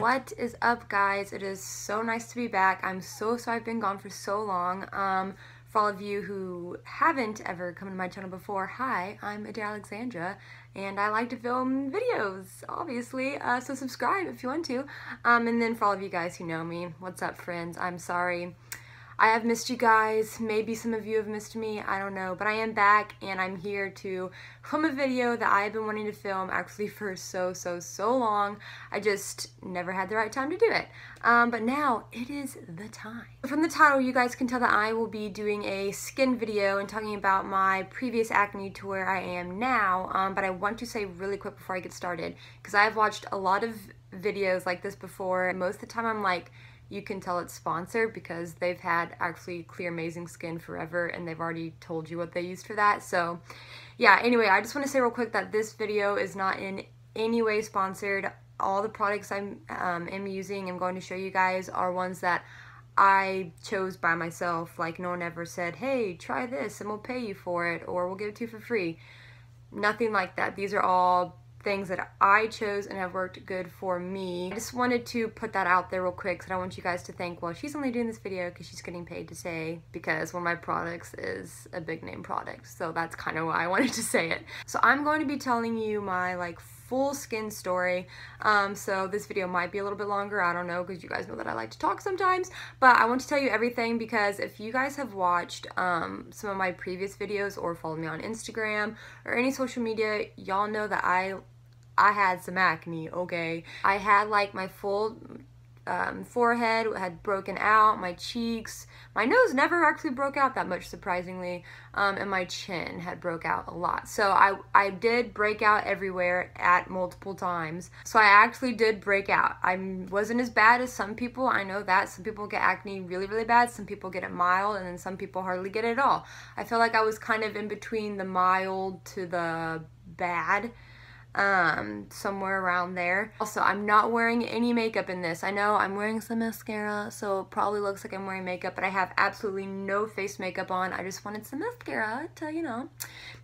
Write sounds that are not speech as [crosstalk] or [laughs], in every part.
What is up guys? It is so nice to be back. I'm so sorry I've been gone for so long. Um, for all of you who haven't ever come to my channel before, hi, I'm Adair Alexandra and I like to film videos, obviously, uh, so subscribe if you want to. Um, and then for all of you guys who know me, what's up friends? I'm sorry. I have missed you guys. Maybe some of you have missed me. I don't know. But I am back and I'm here to film a video that I have been wanting to film actually [laughs] for so, so, so long. I just never had the right time to do it. Um, but now it is the time. From the title, you guys can tell that I will be doing a skin video and talking about my previous acne to where I am now. Um, but I want to say really quick before I get started because I've watched a lot of videos like this before. Most of the time I'm like, you can tell it's sponsored because they've had actually Clear Amazing Skin forever and they've already told you what they used for that. So yeah, anyway, I just want to say real quick that this video is not in any way sponsored. All the products I'm um, am using, I'm going to show you guys are ones that I chose by myself. Like no one ever said, hey, try this and we'll pay you for it or we'll give it to you for free. Nothing like that. These are all things that I chose and have worked good for me. I just wanted to put that out there real quick because I want you guys to think, well, she's only doing this video because she's getting paid to say because one of my products is a big name product. So that's kind of why I wanted to say it. So I'm going to be telling you my like full skin story. Um, so this video might be a little bit longer, I don't know, because you guys know that I like to talk sometimes, but I want to tell you everything because if you guys have watched um, some of my previous videos or followed me on Instagram or any social media, y'all know that I I had some acne, okay? I had like my full um, forehead had broken out, my cheeks, my nose never actually broke out that much surprisingly, um, and my chin had broke out a lot. So I, I did break out everywhere at multiple times. So I actually did break out. I wasn't as bad as some people, I know that. Some people get acne really, really bad, some people get it mild, and then some people hardly get it at all. I feel like I was kind of in between the mild to the bad um, somewhere around there. Also, I'm not wearing any makeup in this. I know I'm wearing some mascara, so it probably looks like I'm wearing makeup, but I have absolutely no face makeup on. I just wanted some mascara to, you know,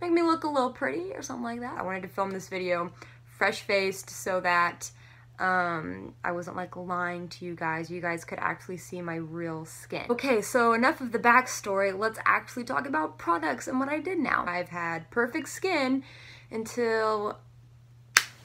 make me look a little pretty or something like that. I wanted to film this video fresh-faced so that um, I wasn't like lying to you guys. You guys could actually see my real skin. Okay, so enough of the backstory. Let's actually talk about products and what I did now. I've had perfect skin until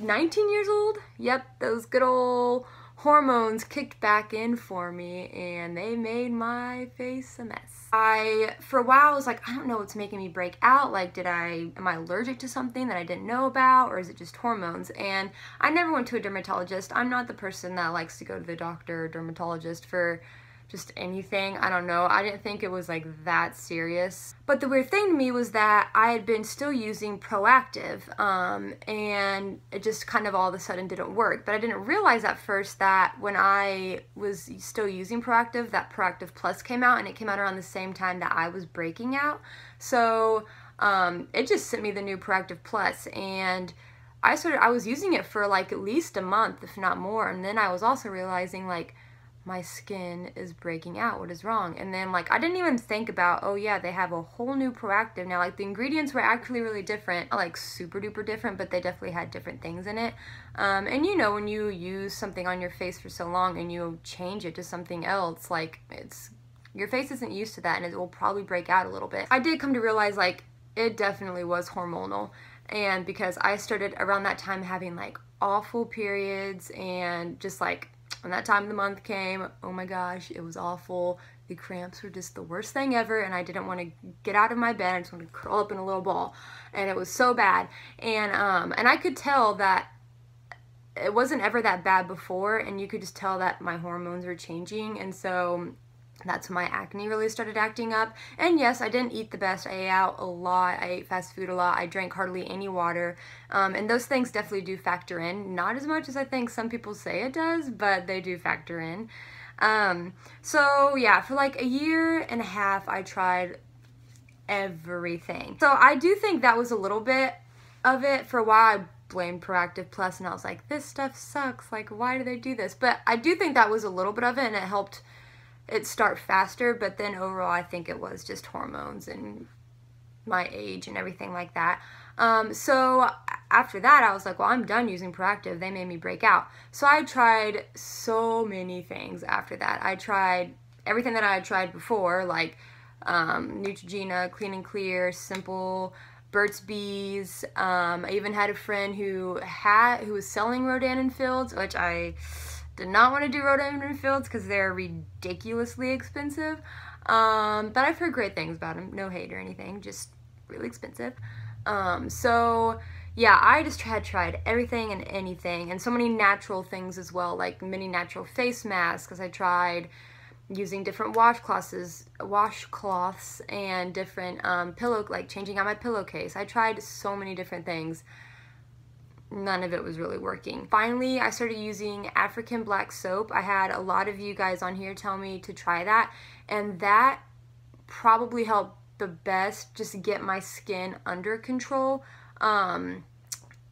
19 years old. Yep, those good old hormones kicked back in for me and they made my face a mess. I, for a while, was like, I don't know what's making me break out. Like, did I, am I allergic to something that I didn't know about or is it just hormones? And I never went to a dermatologist. I'm not the person that likes to go to the doctor or dermatologist for just anything. I don't know. I didn't think it was like that serious. But the weird thing to me was that I had been still using Proactiv um, and it just kind of all of a sudden didn't work. But I didn't realize at first that when I was still using Proactiv, that Proactiv Plus came out and it came out around the same time that I was breaking out. So um, it just sent me the new Proactiv Plus and I started, I was using it for like at least a month, if not more. And then I was also realizing like, my skin is breaking out. What is wrong? And then like I didn't even think about, oh yeah, they have a whole new Proactiv now. Like the ingredients were actually really different, like super duper different, but they definitely had different things in it. Um, and you know, when you use something on your face for so long and you change it to something else, like it's your face isn't used to that and it will probably break out a little bit. I did come to realize like it definitely was hormonal and because I started around that time having like awful periods and just like when that time of the month came, oh my gosh, it was awful. The cramps were just the worst thing ever, and I didn't want to get out of my bed. I just wanted to curl up in a little ball, and it was so bad. And um, and I could tell that it wasn't ever that bad before, and you could just tell that my hormones were changing, and so that's when my acne really started acting up. And yes, I didn't eat the best. I ate out a lot. I ate fast food a lot. I drank hardly any water. Um, and those things definitely do factor in. Not as much as I think some people say it does, but they do factor in. Um, so yeah, for like a year and a half, I tried everything. So I do think that was a little bit of it. For a while, I blamed Proactiv Plus and I was like, this stuff sucks. Like, why do they do this? But I do think that was a little bit of it and it helped it start faster, but then overall I think it was just hormones and my age and everything like that. Um, so after that, I was like, well, I'm done using Proactiv. They made me break out. So I tried so many things after that. I tried everything that I had tried before, like um, Neutrogena, Clean and Clear, Simple, Burt's Bees. Um, I even had a friend who had who was selling Rodan and Fields, which I did not want to do and Fields because they're ridiculously expensive. Um, but I've heard great things about them. No hate or anything, just really expensive. Um, so yeah, I just had tried everything and anything, and so many natural things as well, like many natural face masks. I tried using different washcloths, washcloths, and different um, pillow, like changing out my pillowcase. I tried so many different things. None of it was really working. Finally, I started using African black soap. I had a lot of you guys on here tell me to try that, and that probably helped the best just get my skin under control um,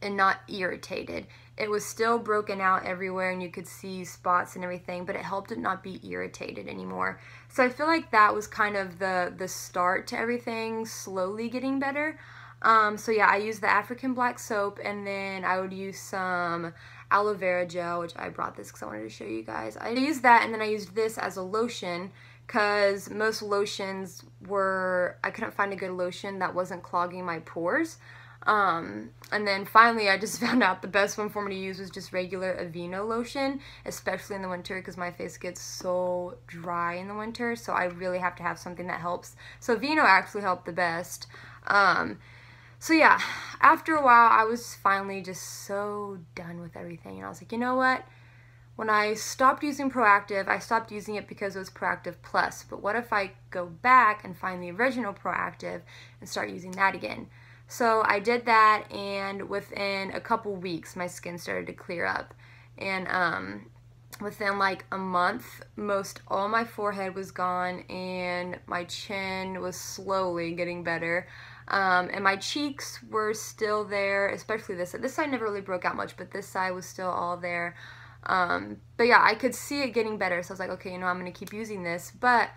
and not irritated. It was still broken out everywhere and you could see spots and everything, but it helped it not be irritated anymore. So I feel like that was kind of the, the start to everything slowly getting better. Um, so yeah, I use the African black soap and then I would use some aloe vera gel, which I brought this because I wanted to show you guys. I used that and then I used this as a lotion because most lotions were, I couldn't find a good lotion that wasn't clogging my pores. Um, and then finally I just [laughs] found out the best one for me to use was just regular Aveeno lotion, especially in the winter because my face gets so dry in the winter, so I really have to have something that helps. So Aveeno actually helped the best. Um, so yeah, after a while I was finally just so done with everything and I was like, you know what? When I stopped using Proactiv, I stopped using it because it was Proactiv Plus. But what if I go back and find the original Proactiv and start using that again? So I did that and within a couple weeks my skin started to clear up. And um, within like a month, most all my forehead was gone and my chin was slowly getting better. Um, and my cheeks were still there, especially this side. This side never really broke out much, but this side was still all there. Um, but yeah, I could see it getting better, so I was like, okay, you know, I'm going to keep using this. But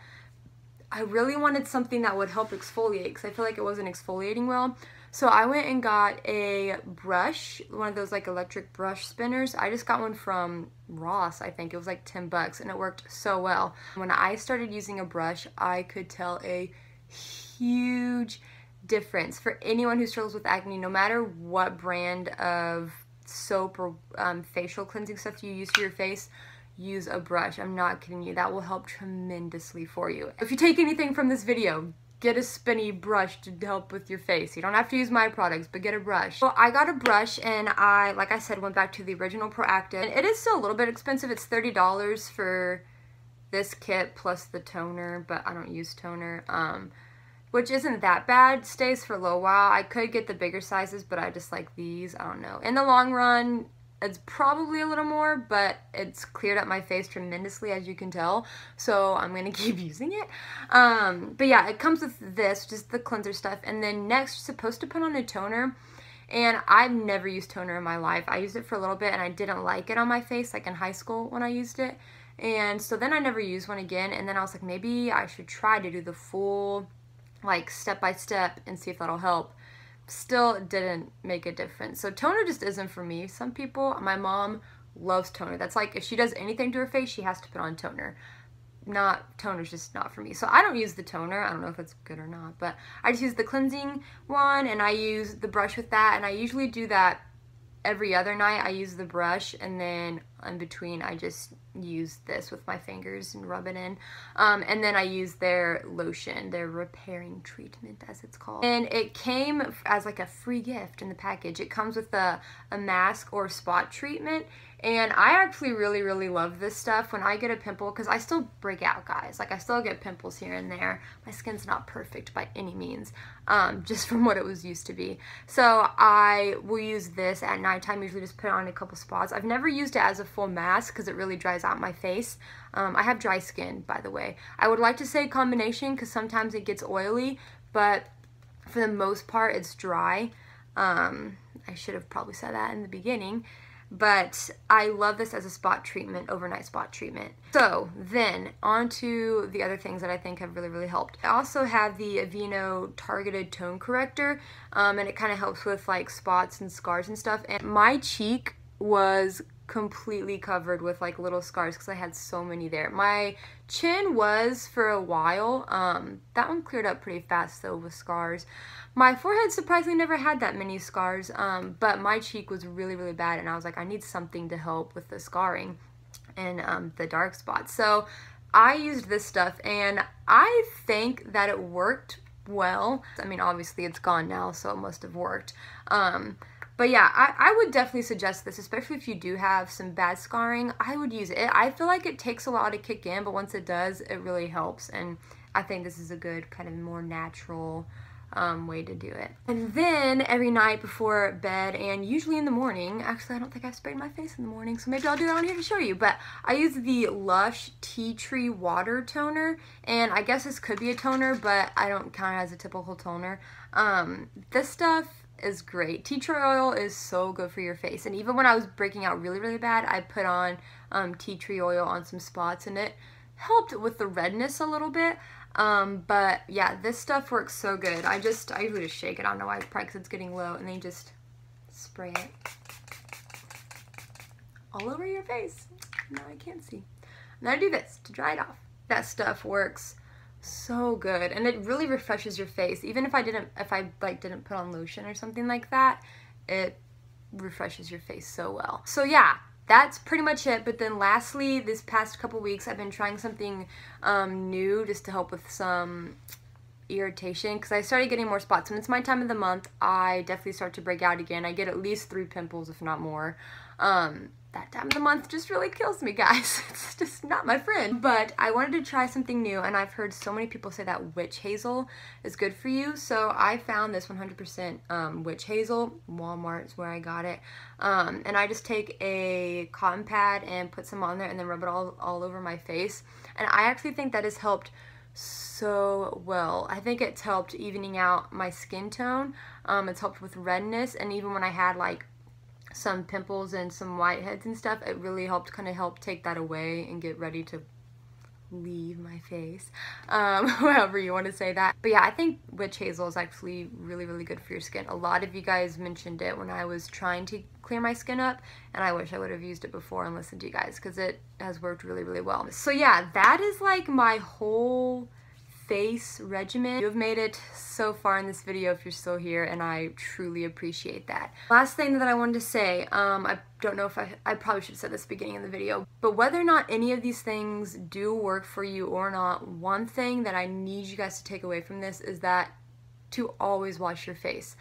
I really wanted something that would help exfoliate because I feel like it wasn't exfoliating well. So I went and got a brush, one of those like electric brush spinners. I just got one from Ross, I think. It was like 10 bucks and it worked so well. When I started using a brush, I could tell a huge difference for anyone who struggles with acne, no matter what brand of soap or um, facial cleansing stuff you use for your face, use a brush. I'm not kidding you. That will help tremendously for you. If you take anything from this video, get a spinny brush to help with your face. You don't have to use my products, but get a brush. So I got a brush and I, like I said, went back to the original Proactiv. And it is still a little bit expensive. It's $30 for this kit plus the toner, but I don't use toner. Um, which isn't that bad. Stays for a little while. I could get the bigger sizes, but I just like these. I don't know. In the long run, it's probably a little more, but it's cleared up my face tremendously, as you can tell. So I'm going [laughs] to keep using it. Um, but yeah, it comes with this, just the cleanser stuff. And then next, supposed to put on a toner. And I've never used toner in my life. I used it for a little bit and I didn't like it on my face, like in high school when I used it. And so then I never used one again. And then I was like, maybe I should try to do the full like step by step and see if that'll help still didn't make a difference. So toner just isn't for me. Some people my mom loves toner. That's like if she does anything to her face she has to put on toner. Not toner's just not for me. So I don't use the toner. I don't know if it's good or not but I just use the cleansing one and I use the brush with that and I usually do that every other night I use the brush and then in between I just use this with my fingers and rub it in. Um, and then I use their lotion, their repairing treatment as it's called. And it came as like a free gift in the package. It comes with a, a mask or spot treatment and I actually really, really love this stuff when I get a pimple because I still break out, guys. Like, I still get pimples here and there. My skin's not perfect by any means, um, [laughs] just from what it was used to be. So I will use this at nighttime, usually just put on a couple spots. I've never used it as a full mask because it really dries out my face. Um, I have dry skin, by the way. I would like to say combination because sometimes it gets oily, but for the most part, it's dry. Um, I should have probably said that in the beginning. But I love this as a spot treatment, overnight spot treatment. So then on to the other things that I think have really, really helped. I also have the Aveeno Targeted Tone Corrector, um, and it kind of helps with like spots and scars and stuff. And my cheek was completely covered with like little scars because I had so many there. My chin was for a while. Um, that one cleared up pretty fast though with scars. My forehead surprisingly never had that many scars, um, but my cheek was really, really bad and I was like, I need something to help with the scarring and um, the dark spots. So I used this stuff and I think that it worked well. I mean, obviously it's gone now, so it must have worked. Um, but yeah, I, I would definitely suggest this, especially if you do have some bad scarring. I would use it. I feel like it takes a while to kick in, but once it does, it really helps. And I think this is a good kind of more natural um, way to do it. And then every night before bed and usually in the morning, actually I don't think I've sprayed my face in the morning, so maybe I'll do that on here to show you, but I use the Lush Tea Tree Water Toner, and I guess this could be a toner, but I don't count it as a typical toner. Um, this stuff is great. Tea tree oil is so good for your face. And even when I was breaking out really, really bad, I put on um, tea tree oil on some spots and it helped with the redness a little bit. Um, but yeah, this stuff works so good. I just, I usually just shake it. I don't know why, probably because it's getting low. And then you just spray it all over your face. Now I can't see. And I do this to dry it off. That stuff works so good and it really refreshes your face. Even if I didn't if I like didn't put on lotion or something like that it refreshes your face so well. So yeah that's pretty much it but then lastly this past couple weeks I've been trying something um, new just to help with some irritation because I started getting more spots when it's my time of the month. I definitely start to break out again. I get at least three pimples if not more. Um, that time of the month just really kills me, guys. [laughs] It's just not my friend. But I wanted to try something new, and I've heard so many people say that witch hazel is good for you. So I found this 100% um, witch hazel. Walmart's where I got it. Um, and I just take a cotton pad and put some on there and then rub it all, all over my face. And I actually think that has helped so well. I think it's helped evening out my skin tone. Um, it's helped with redness, and even when I had like some pimples and some whiteheads and stuff, it really helped kind of help take that away and get ready to leave my face, um, [laughs] however you want to say that. But yeah, I think witch hazel is actually really, really good for your skin. A lot of you guys mentioned it when I was trying to clear my skin up, and I wish I would have used it before and listened to you guys because it has worked really, really well. So yeah, that is like my whole face regimen. You have made it so far in this video if you're still here and I truly appreciate that. Last thing that I wanted to say, um, I don't know if I, I probably should have said this beginning of the video, but whether or not any of these things do work for you or not, one thing that I need you guys to take away from this is that to always wash your face.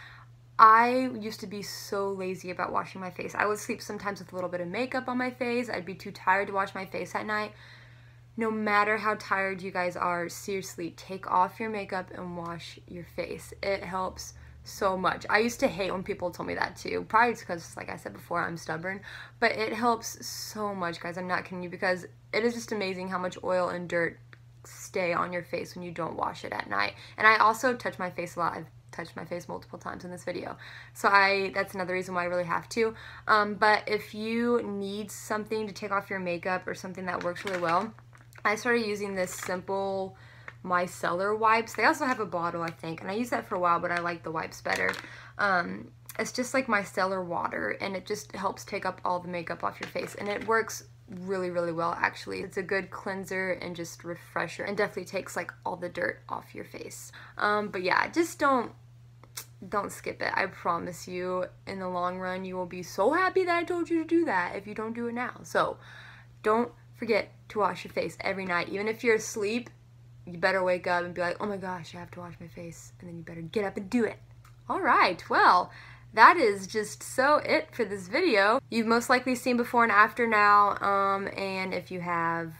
I used to be so lazy about washing my face. I would sleep sometimes with a little bit of makeup on my face. I'd be too tired to wash my face at night no matter how tired you guys are, seriously, take off your makeup and wash your face. It helps so much. I used to hate when people told me that too, probably because, like I said before, I'm stubborn, but it helps so much, guys. I'm not kidding you because it is just amazing how much oil and dirt stay on your face when you don't wash it at night. And I also touch my face a lot. I've touched my face multiple times in this video. So I that's another reason why I really have to. Um, but if you need something to take off your makeup or something that works really well, I started using this simple micellar wipes. They also have a bottle, I think, and I use that for a while, but I like the wipes better. Um, it's just like micellar water, and it just helps take up all the makeup off your face, and it works really, really well, actually. It's a good cleanser and just refresher, and definitely takes, like, all the dirt off your face. Um, but yeah, just don't don't skip it. I promise you, in the long run, you will be so happy that I told you to do that if you don't do it now. So, don't forget to wash your face every night. Even if you're asleep, you better wake up and be like, oh my gosh, I have to wash my face. And then you better get up and do it. All right, well, that is just so it for this video. You've most likely seen before and after now, um, and if you have,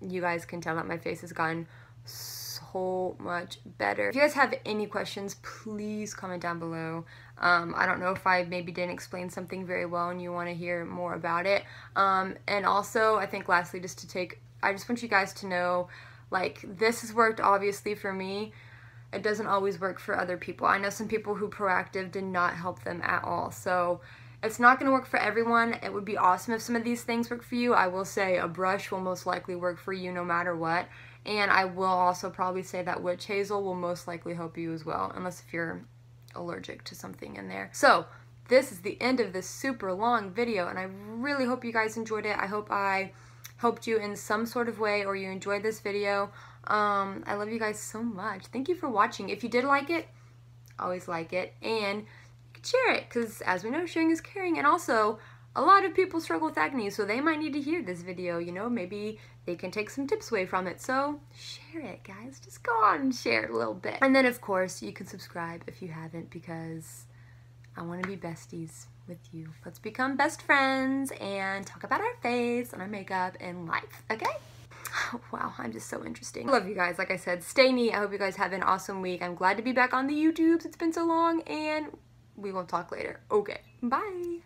you guys can tell that my face has gotten so much better. If you guys have any questions, please comment down below. Um, I don't know if I maybe didn't explain something very well and you want to hear more about it. Um, and also, I think lastly, just to take, I just want you guys to know, like, this has worked obviously for me. It doesn't always work for other people. I know some people who Proactiv did not help them at all. So It's not going to work for everyone. It would be awesome if some of these things work for you. I will say a brush will most likely work for you no matter what. And I will also probably say that witch hazel will most likely help you as well, unless if you're allergic to something in there. So this is the end of this super long video and I really hope you guys enjoyed it. I hope I helped you in some sort of way or you enjoyed this video. Um, I love you guys so much. Thank you for watching. If you did like it, always like it. And share it because as we know, sharing is caring. And also, a lot of people struggle with acne, so they might need to hear this video, you know, maybe they can take some tips away from it. So share it, guys. Just go on and share it a little bit. And then, of course, you can subscribe if you haven't because I want to be besties with you. Let's become best friends and talk about our face and our makeup and life, okay? [sighs] wow, I'm just so interesting. I love you guys. Like I said, stay neat. I hope you guys have an awesome week. I'm glad to be back on the YouTubes. It's been so long and we will talk later. Okay, bye.